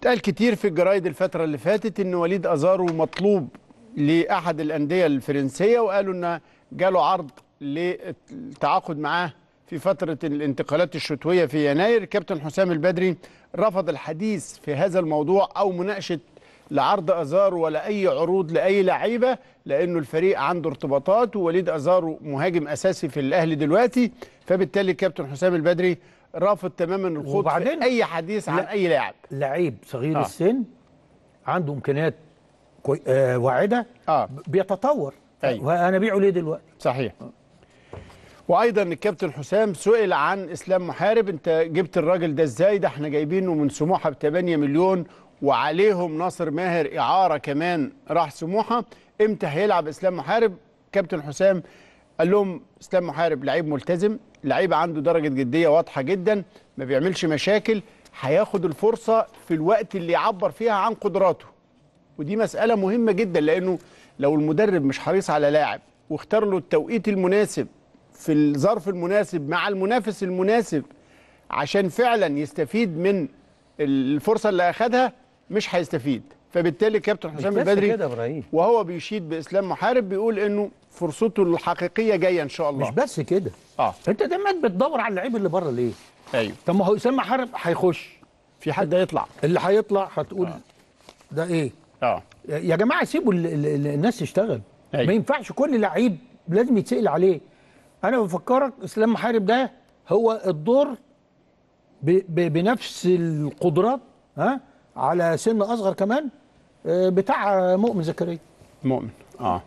اتقال كتير في الجرايد الفترة اللي فاتت إن وليد أزارو مطلوب لأحد الأندية الفرنسية وقالوا إن جاله عرض للتعاقد معاه في فترة الانتقالات الشتوية في يناير. كابتن حسام البدري رفض الحديث في هذا الموضوع أو مناقشة لعرض ازارو ولا أي عروض لأي لعيبة لأنه الفريق عنده ارتباطات ووليد ازارو مهاجم أساسي في الأهلي دلوقتي فبالتالي كابتن حسام البدري رافض تماما الخوض في أي حديث عن. أي لاعب لعيب صغير آه. السن عنده إمكانيات كوي... آه واعدة آه. بيتطور أيوة. وأنا ابيعه ليه دلوقتي صحيح وأيضا الكابتن حسام سئل عن إسلام محارب أنت جبت الراجل ده إزاي ده إحنا جايبينه من سموحة ب 8 مليون وعليهم ناصر ماهر إعارة كمان راح سموحة. إمتى هيلعب إسلام محارب؟ كابتن حسام قال لهم إسلام محارب لعيب ملتزم لعيب عنده درجة جدية واضحة جدا ما بيعملش مشاكل هياخد الفرصة في الوقت اللي يعبر فيها عن قدراته. ودي مسألة مهمة جدا لأنه لو المدرب مش حريص على لاعب واختار له التوقيت المناسب في الظرف المناسب مع المنافس المناسب عشان فعلا يستفيد من الفرصة اللي أخدها مش هيستفيد. فبالتالي كابتن حسام البدري. وهو بيشيد بإسلام محارب بيقول إنه فرصته الحقيقية جاية إن شاء الله. مش بس كده. آه. أنت دايما بتدور على اللعيب اللي بره ليه؟ أيوه. طب ما هو اسامه حرب هيخش. في حد هيطلع. اللي هيطلع هتقول ده إيه؟ آه. يا جماعة سيبوا ال- ال- ال- الناس تشتغل. أيوة. ما ينفعش كل لعيب لازم يتسأل عليه. أنا بفكرك إسلام محارب ده هو الدور بنفس القدرات ها؟ على سن أصغر كمان آه، بتاع مؤمن زكريا. مؤمن آه.